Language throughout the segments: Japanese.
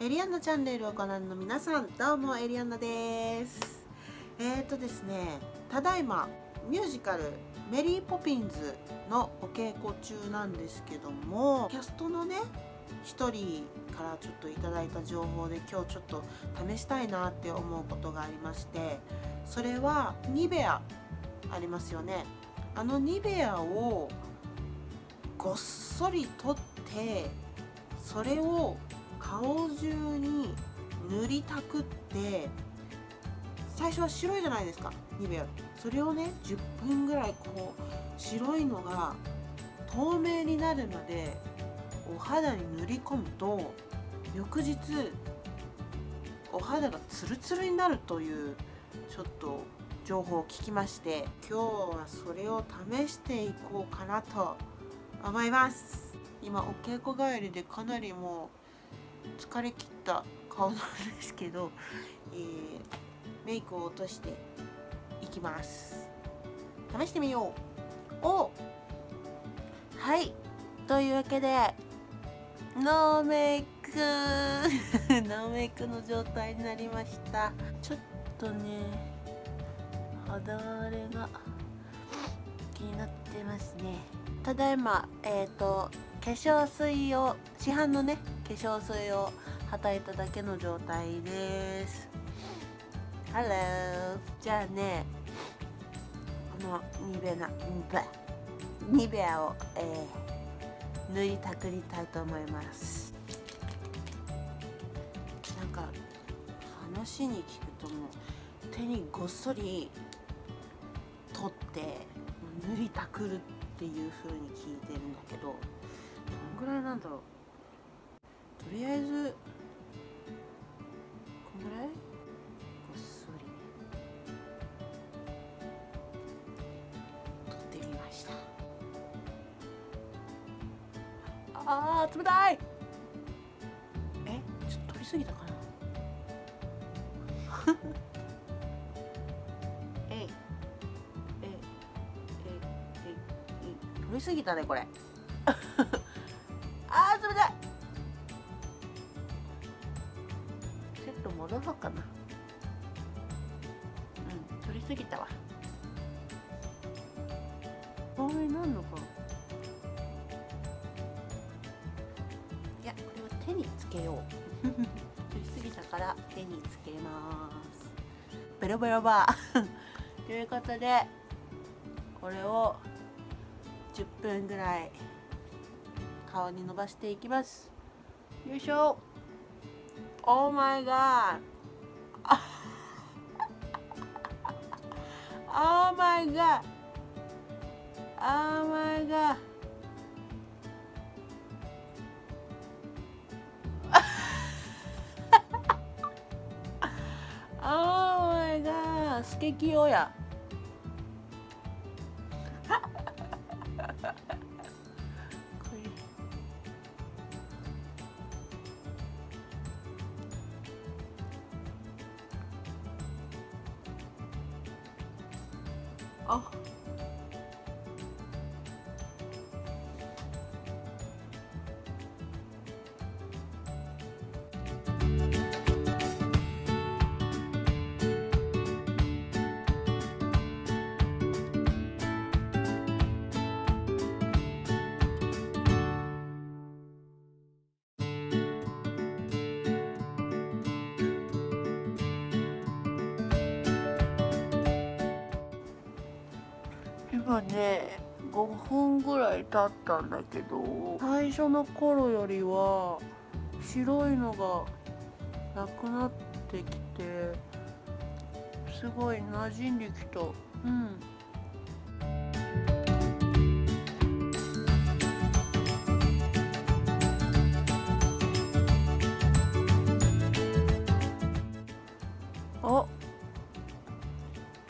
エリアンナチャンネルをご覧の皆さんどうもエリアンナです。えーとですねただいまミュージカル「メリー・ポピンズ」のお稽古中なんですけどもキャストのね1人からちょっといただいた情報で今日ちょっと試したいなって思うことがありましてそれはニベアありますよね。あのニベアをごっそり取ってそれを顔中に塗りたくって最初は白いじゃないですかニベア。それをね10分ぐらいこう白いのが透明になるまでお肌に塗り込むと翌日お肌がツルツルになるというちょっと情報を聞きまして今日はそれを試していこうかなと思います。今お稽古帰りでかなりもう疲れ切った顔なんですけど、えー、メイクを落としていきます。試してみよう。おはい。というわけでノーメイク。ノーメイクの状態になりました。ちょっとね肌荒れが気になってますね。ただいまえっ、ー、と化粧水を市販のね化粧水をはたいただけの状態です。ハローじゃあねこのニベナニベアを、えー、塗りたくりたいと思います。なんか話に聞くともう手にごっそり取って塗りたくるっていう風に聞いてるんだけど。ぐらいなんだろう？とりあえずこんぐらい？ごっそり。取ってみました。あー冷たい！えちょっと取りすぎたかな？えい。えい。えい。えい。取りすぎたねこれ。けよう。取りすぎたから手につけます。ベロベロバー。ということでこれを10分ぐらい顔に伸ばしていきます。よいしょ。Oh my god. Oh my god. Oh my god 助清や。今ね5分ぐらい経ったんだけど最初の頃よりは白いのがなくなってきてすごい馴染んできた。うん。あ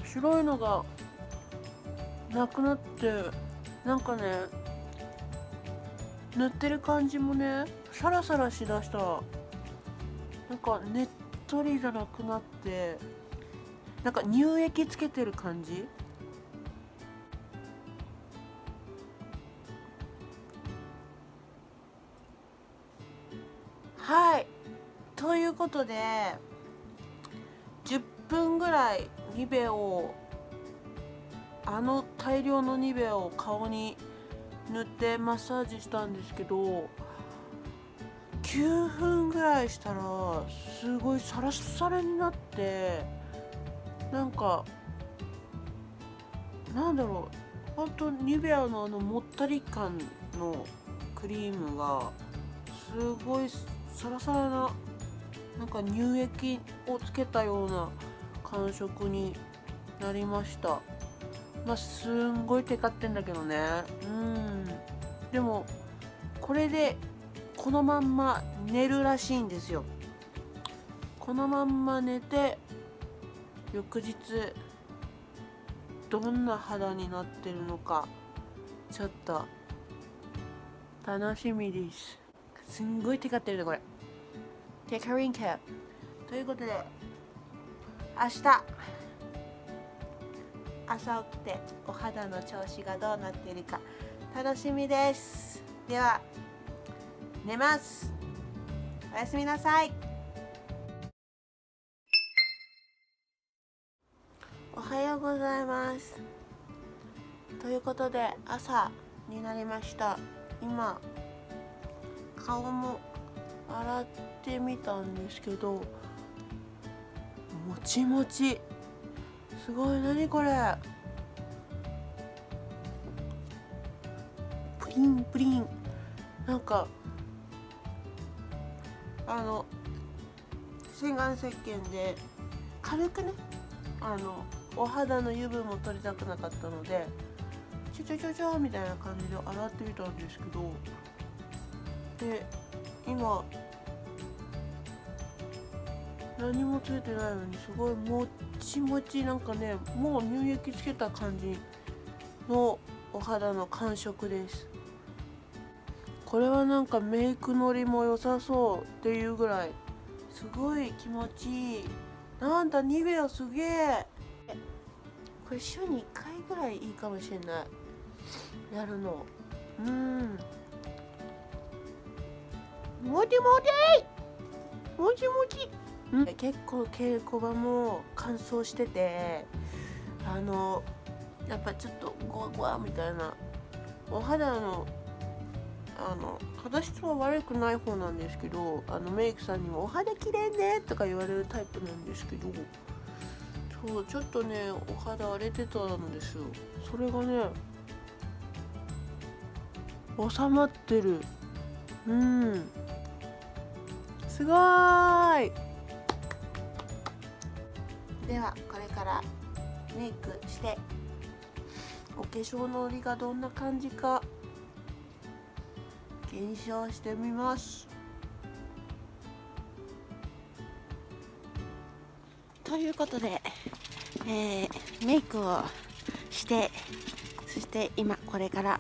白いのがなくなってなんかね塗ってる感じもねサラサラしだした。なんかねっとりじゃなくなってなんか乳液つけてる感じ？はい。ということで10分ぐらいニベをあの大量のニベアを顔に塗ってマッサージしたんですけど9分ぐらいしたらすごいサラサラになってなんかなんだろう本当ニベアのあのもったり感のクリームがすごいサラサラななんか乳液をつけたような感触になりました。まあすんごいテカってんだけどね。うん。でもこれでこのまんま寝るらしいんですよ。このまんま寝て翌日どんな肌になってるのかちょっと楽しみです。すんごいテカってるねこれ。テカリンキャップということで明日朝起きてお肌の調子がどうなっているか楽しみです。では寝ます。おやすみなさい。おはようございます。ということで朝になりました。今顔も洗ってみたんですけどもちもち。すごい。何これ？プリンプリン。なんかあの洗顔石鹸で軽くねあのお肌の油分も取りたくなかったのでちょちょちょちょみたいな感じで洗ってみたんですけどで今何もついてないのにすごいもちもちなんかねもう乳液つけた感じのお肌の感触です。これはなんかメイクのりも良さそうっていうぐらいすごい気持ちいい。なんだニベアすげえ。これ週に1回ぐらいいいかもしれない。やるの。うん。もちもちもちもち。結構稽古場も乾燥しててあのやっぱちょっとゴワゴワみたいなお肌のあの肌質は悪くない方なんですけどあのメイクさんにも「お肌綺麗ね」とか言われるタイプなんですけどそうちょっとねお肌荒れてたんですよ。それがね収まってる。うん。すごーい。ではこれからメイクしてお化粧のりがどんな感じか検証してみます。ということで、えー、メイクをしてそして今これから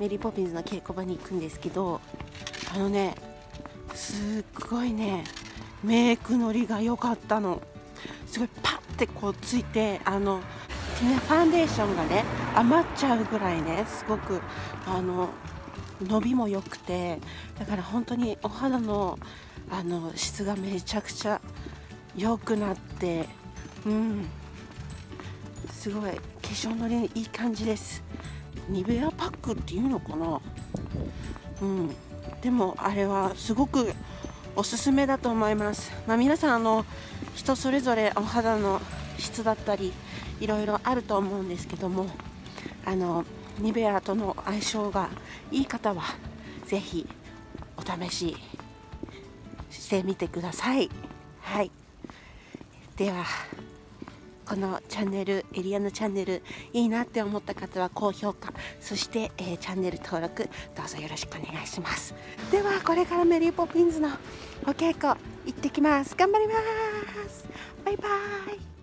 メリーポピンズの稽古場に行くんですけどあのねすっごいねメイクのりが良かったの。すごいパッてこうついてあの、ファンデーションがね余っちゃうぐらいねすごくあの伸びも良くてだから本当にお肌のあの質がめちゃくちゃ良くなってうん。すごい化粧のりいい感じです。ニベアパックっていうのかな。うん。でもあれはすごくおすすめだと思います、まあ、皆さんあの人それぞれお肌の質だったりいろいろあると思うんですけどもあのニベアとの相性がいい方はぜひお試ししてみてください。はい。ではこのチャンネルエリアのチャンネルいいなって思った方は高評価そして、えー、チャンネル登録どうぞよろしくお願いします。ではこれからメリーポピンズのお稽古行ってきます。頑張ります。バイバイ。